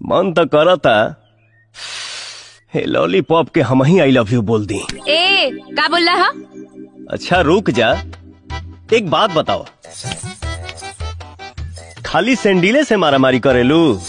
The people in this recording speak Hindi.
मन तो करता हे लॉलीपॉप के हम ही आई लव यू बोल दी। ए का बोल रहा अच्छा रुक जा। एक बात बताओ। खाली सेंडिले से मारामारी करेलू?